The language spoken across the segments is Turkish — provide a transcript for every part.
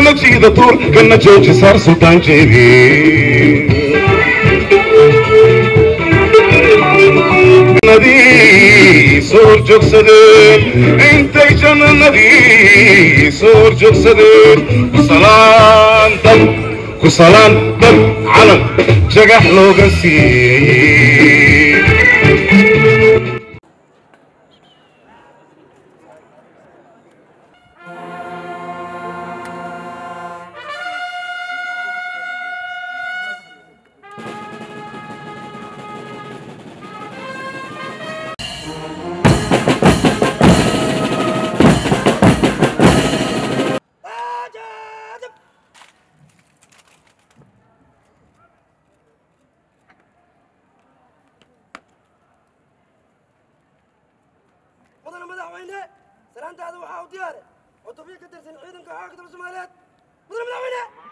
kana jiida tuur kana jooji saar sultaan jeedi nadii soo horjoogsadeen intay jannadii soo horjoogsadeen kusalaan dab kusalaan dab calan jagax looga siiyey mudana salaantaada waxaa u diyaare cutubyo ka tirsan ciidanka dalka soomaaliyeed mudana madaxweyne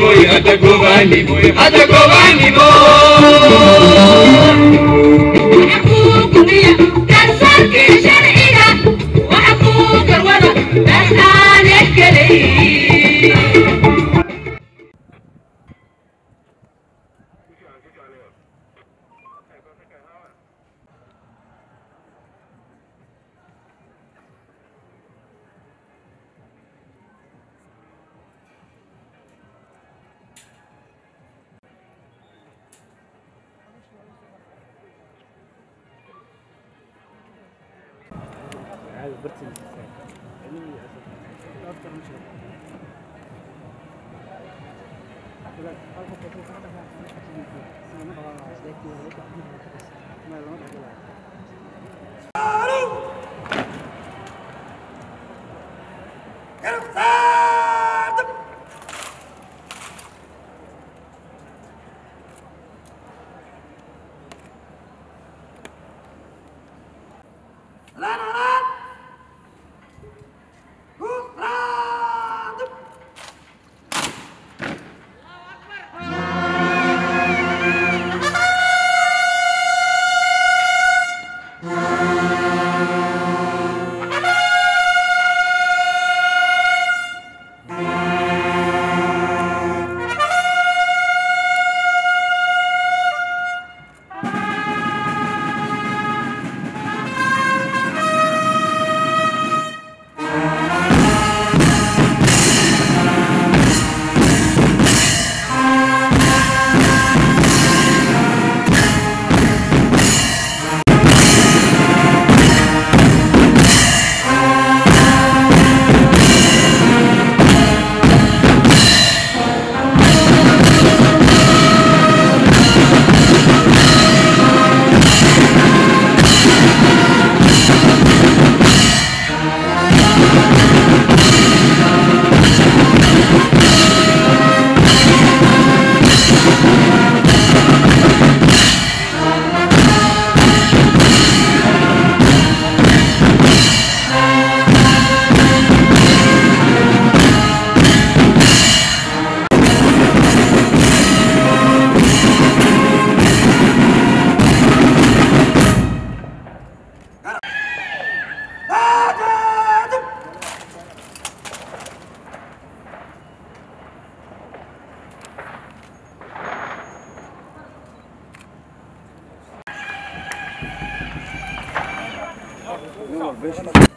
moyo, boy. I'm hata gobani boy. برتين は別に。